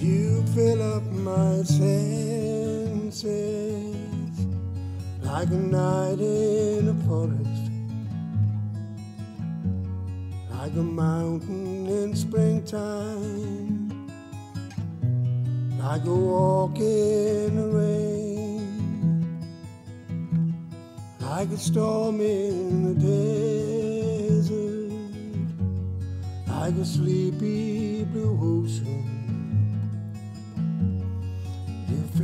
You fill up my senses like a night in a forest, like a mountain in springtime, like a walk in the rain, like a storm in the desert, like a sleepy blue ocean.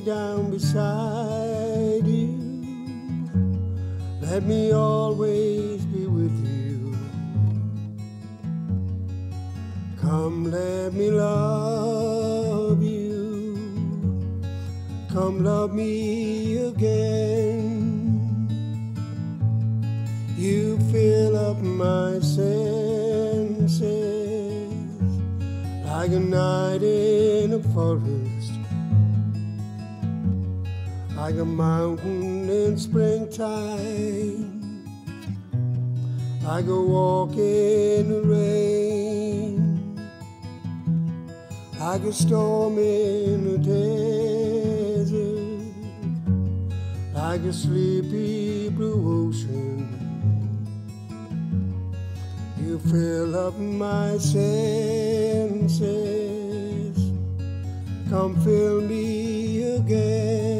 Down beside you. Let me always be with you. Come, let me love you. Come, love me again. You fill up my senses like a night in a forest, like a mountain in springtime, like a walk in the rain, like a storm in the desert, like a sleepy blue ocean. You fill up my senses. Come fill me again.